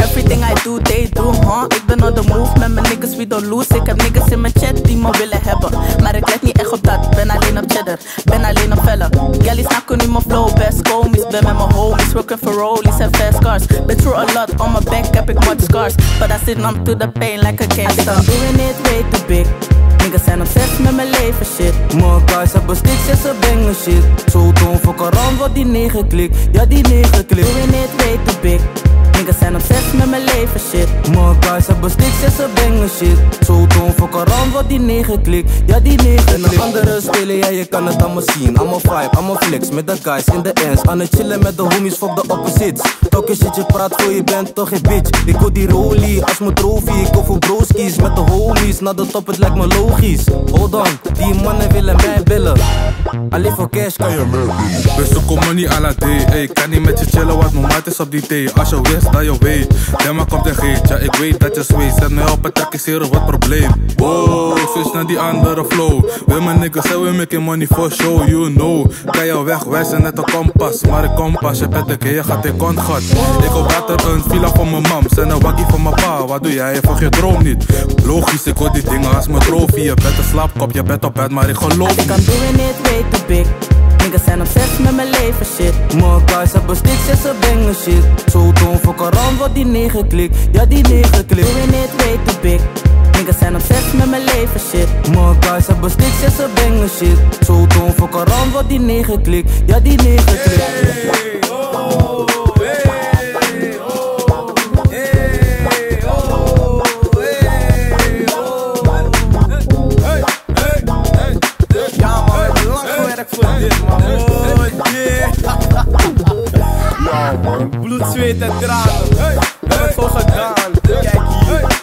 Everything I do, they do, huh? Ik ben on the move met mijn niggas, we don't lose. Ik heb niggas in mijn chat die me willen hebben. Maar ik let niet echt op dat, ben alleen op cheddar, ben alleen op vellen. Galley snakken nu mijn flow, working for rollies en fast cars. Been through a lot, on my back heb ik mud scars. But I sit numb to the pain like a gangster. I'm doing it way too big. Niggas zijn obsessed met mijn leven shit. Mijn guys hebben sticks en ze bangen shit Zo toon fuck around wat die negen klik Ja die negen klik Doing it way too big. Niggas zijn obsessed met mijn leven shit. Mijn guys hebben sticks en ze bangen shit Fuck around wat die negen klik. Ja die negen klik. En de anderen spelen, ja je kan het allemaal zien. Allemaal vibe, allemaal flex met de guys in de ends. Aan het chillen met de homies, fuck de opposites. Talking shit, je praat voor je bent toch geen bitch. Ik wil die rolie als mijn trofee Ik voor broskies met de homies. Naar de top, het lijkt me logisch. Hold on, die mannen willen mij billen Alleen voor cash kan je me We zoeken money à la D. Ey, ik kan niet met je chillen, want mijn maat is op die thee. Als je wist, dat je weet. Ja, maar komt en geet. Ja, ik weet dat je zweet. Zet me op en trek is hier wat probleem. Wow, switch naar die andere flow. Wil mijn niggas say we making money for show, you know. Kan je wegwijzen net een kompas. Maar ik kompas, je bent de keer, je gaat in kont gat. Ik hoop dat er een villa voor mijn mam. En een waggie voor mijn pa. Wat doe jij? Je volgt je droom niet. Logisch, ik hoor die dingen als mijn trofee. Je bent een slaapkop, je bent op bed, maar ik geloof Ik niet. I'm doing way too big. Niggas zijn obsessed met mijn leven shit. Mijn guys hebben sticks en ze bangen shit Zo toon fuck around wat die negen klik Ja die negen klik Doing it way too big. Niggas zijn obsessed met mijn leven shit. Mijn guys hebben sticks en ze bangen shit Zo toon fuck around wat die negen klik Ja die negen klik man. Bloed, zweet en tranen. Hey, hey, het al gedaan. Kijk hier.